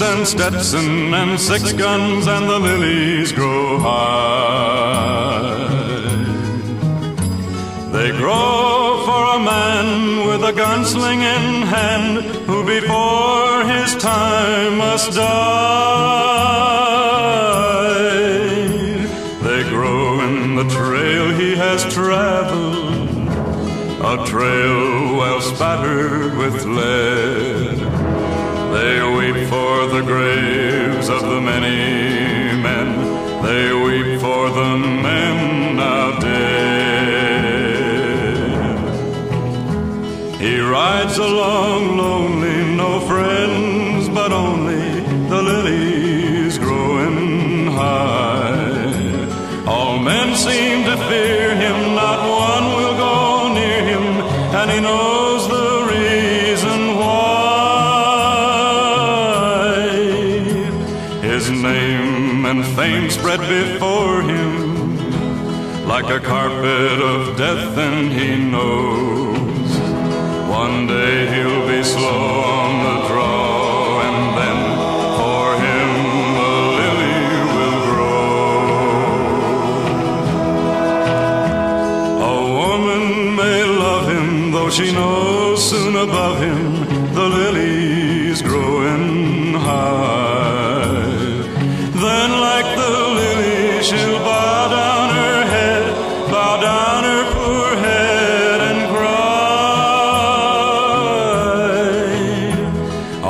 and Stetson and six guns and the lilies grow high. They grow for a man with a gunsling in hand who before his time must die. They grow in the trail he has traveled, a trail well spattered with lead. They weep for the graves of the many men. They weep for the men now dead. He rides along lonely, no friends, but only the lilies growing high. All men seem to fear him, not one will go near him, and he knows fame spread before him like a carpet of death, and he knows one day he'll be slow on the draw, and then for him a lily will grow. A woman may love him, though she knows soon above him like the lily, she'll bow down her head, bow down her poor head, and cry.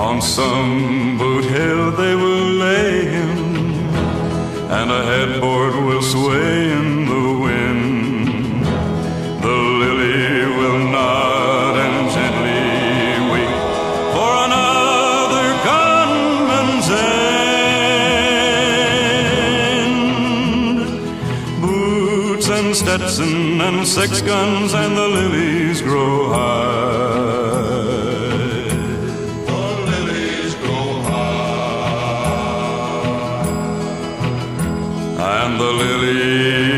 On some boot hill they will lay him, and a headboard will sway and Stetson and six guns and the lilies grow high. The lilies grow high. And the lilies